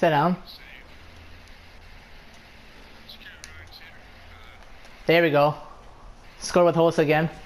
Sit down. There we go. Score with host again. good.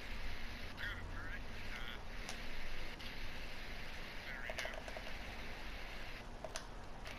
Uh, good, alright. Uh, there we go.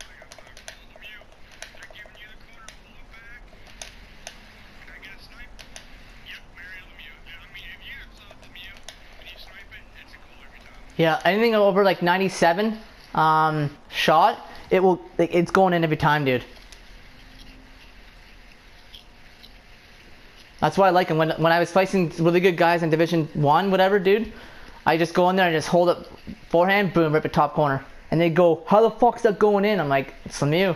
I got my mute. They're giving you the corner. Pull it back. Can I get a snipe? Yep, Mary Lemieux. I mean, if you saw Lemieux and you snipe it, it's a goal every time. Yeah, anything over like 97 um, shot, it will. It's going in every time, dude. That's why I like him. When when I was facing really good guys in Division One, whatever, dude, I just go in there and just hold up forehand, boom, rip it top corner, and they go, "How the fuck's that going in?" I'm like, "It's from you."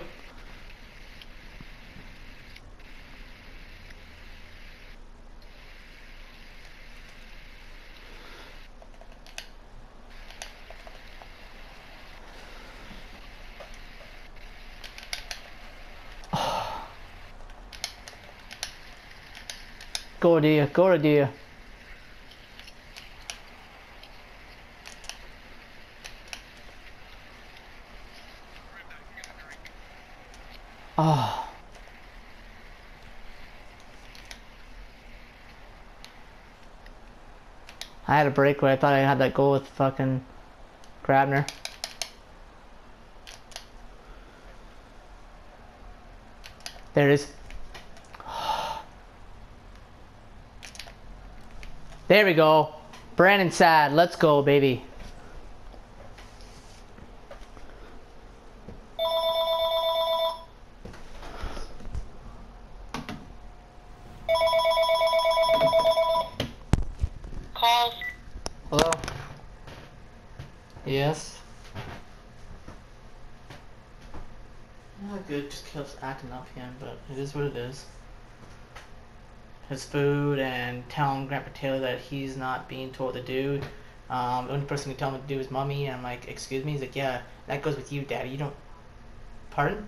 Go you, go drink. Oh. Ah. I had a break where I thought I had that goal with fucking Grabner. There it is. There we go. Brandon Saad, let's go, baby. Calls. Hello? Yes? Not good, just keeps acting up again, but it is what it is. His food and telling Grandpa Taylor that he's not being told to do. Um, the only person who can tell him to do is mommy, and I'm like, excuse me? He's like, yeah, that goes with you, daddy. You don't. Pardon?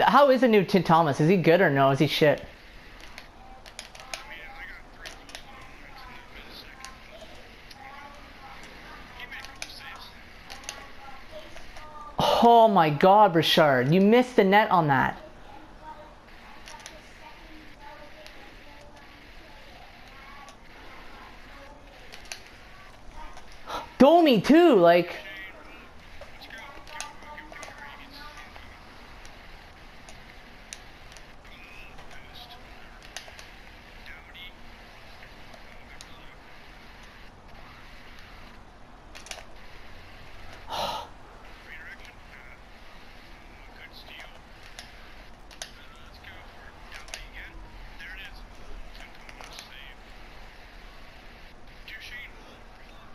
How is the new Tim Thomas? Is he good or no? Is he shit? Oh my god, Richard. You missed the net on that. Domi too, like Let's go. Give, give, give Curry. He's, he's coming. Oh, boost. Doughty. Redirection. Uh, good steal. Uh, let's go for Doughty again. There it is. Tim Thomas save. Duchene.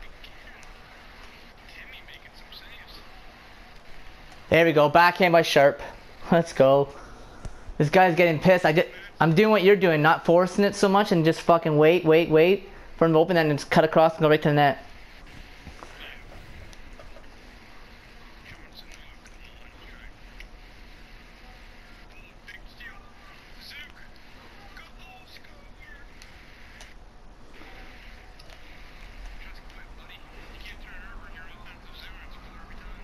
Again. Timmy making some saves. There we go, backhand by Sharp. Let's go. This guy's getting pissed. I did, I'm doing what you're doing, not forcing it so much and just fucking wait, wait, wait for him to open and just cut across and go right to the net. Jones in the loop. Okay. Oh, big steal. Zook. Goal score. Just quit, buddy. You can't turn it over in your offensive zone. It's goal every time.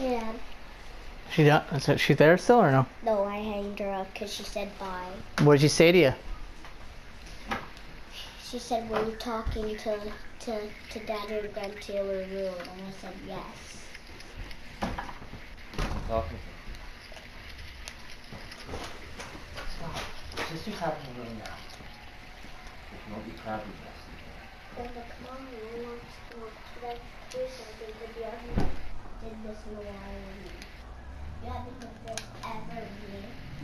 Yeah. She done? Is she there still or no? No, I hanged her up because she said bye. What did she say to you? She said, were you talking to, to, to Dad or Greg Taylor Room? And I said, yes. Talking Stop. Sister's having a little nap. Don't be proud of us. Grandpa, come on, I want to should I do something with you? I haven't did this in a while. You haven't done this ever, me.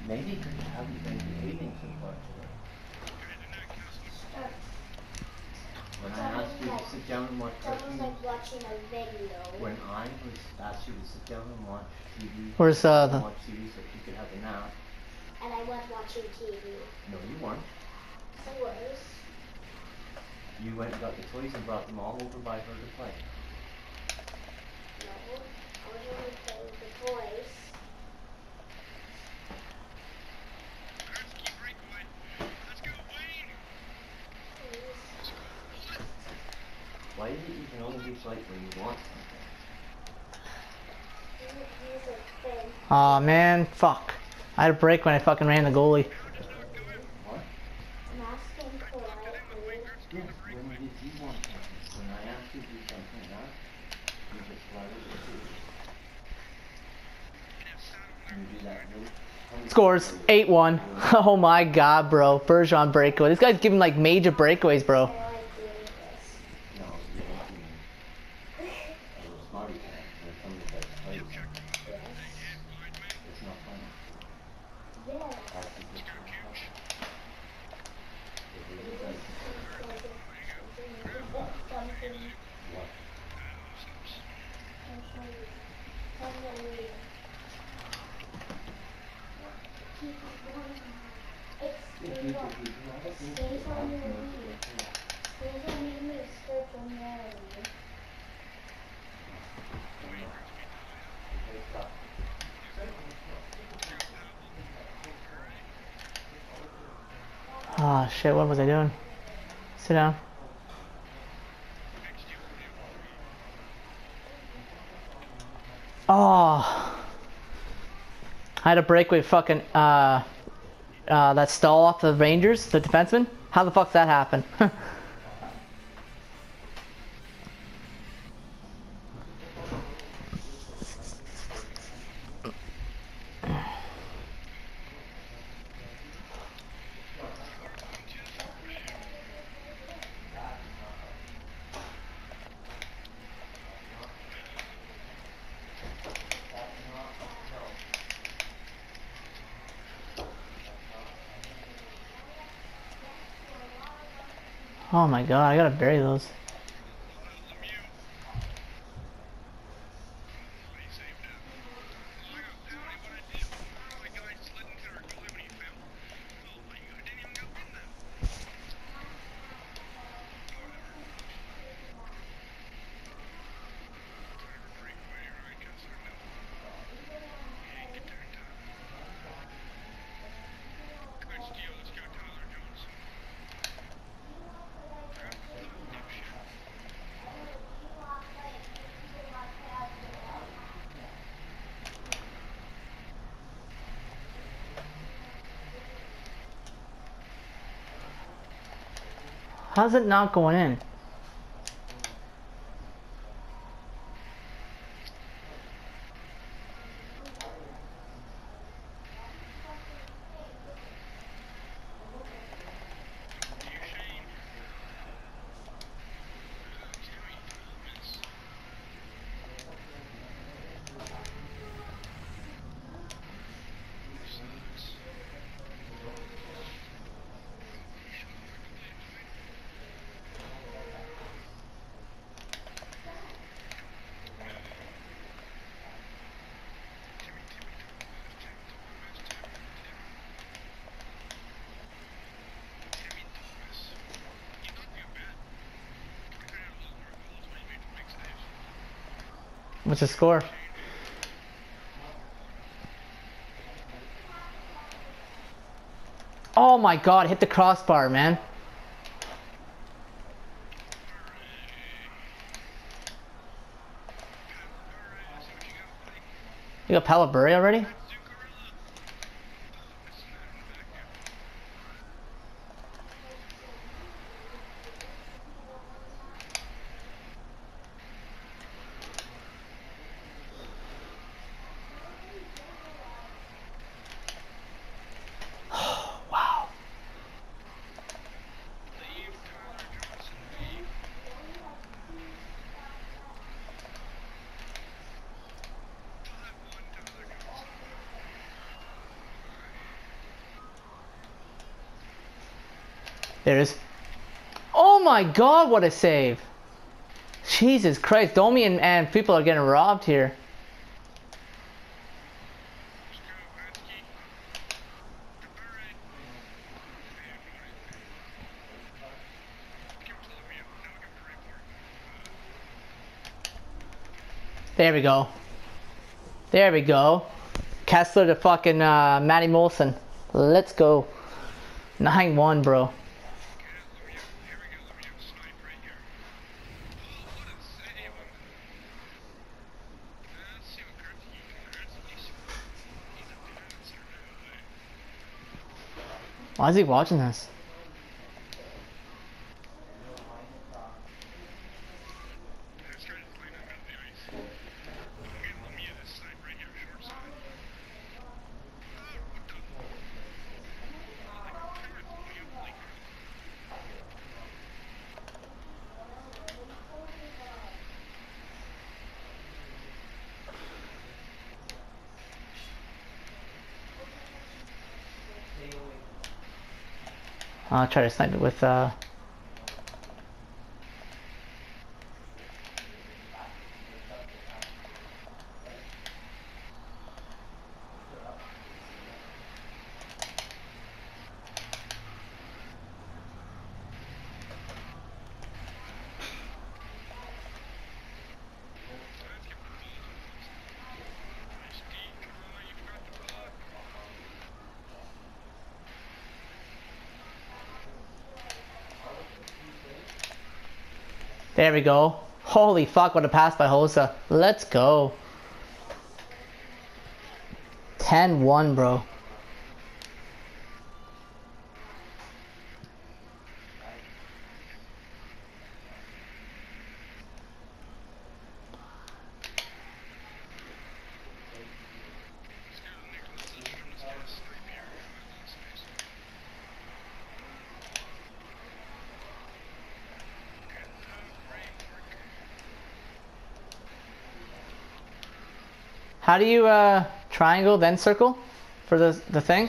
Maybe because you haven't been behaving so far today. Start. When I asked you to sit down and watch It's almost cartoons, like watching a video. when I was asked you to sit down and watch TV, Where's uh and the? watch TV so you could have a nap. And I was watching TV. No, you weren't. So was. You went and got the toys and brought them all over by her to play. No, I was only playing with the toys. Let's keep breakaway. Let's go, Wayne. Please. Why is it you can only do flight when you want something? He's a thing. Aw man, fuck. I had a break when I fucking ran the goalie. What? I'm asking politely. Yes, when did you want something? When I asked you to do something, huh? You just let it do. You do that Scores 8-1. Oh my god, bro. Bergeron breakaway. This guy's giving like major breakaways, bro. I like doing this. No, you don't mean a little smarty pants when it comes to that place. Yes. It's not funny. Yes. I think it's not funny. It really does. Something. What? Something. Keep going. It's If stays you on, could do that, it you stays could on have your no knee. idea. Stays on your knee, circumlarily. Okay, stop. Ah shit, what was I doing? Sit down. Oh. I had a breakaway fucking uh uh that stall off the Rangers, the defenseman. How the fuck's that happen? oh my god, I gotta bury those. How's it not going in? What's the score? Oh my god, hit the crossbar, man. You got Palabury already? There is. Oh my god, what a save! Jesus Christ, Domi and, and people are getting robbed here. There we go. There we go. Kesler to fucking uh, Matty Moulson. Let's go. 9-1, bro. Get it, Lemieux. Here we go, Lemieux. Snipe right here. Oh, what a save. Uh, let's see what Gretzky can Gretzky. He's a dancer, really. Why is he watching this? Let's try to clean him out of the ice. I'm getting Lemieux this snipe right here, short side. Oh, what the? Like, crap, Lemieux, holy crap. I'll try to snipe it with uh Let's get the ball. Nice deep, come on, you've got the puck. There we go. Holy fuck, what a pass by Hossa. Let's go. 10-1, bro. Let's go, Nicklas Lidstrom is gonna snipe here. Find that space. Good, uh, great work. How do you uh triangle then circle for the the thing?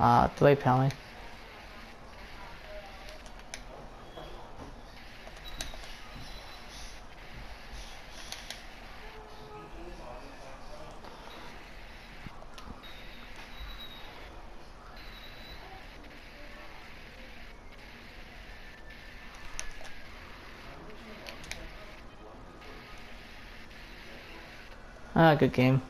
Uh delay penalty. Ah, good game.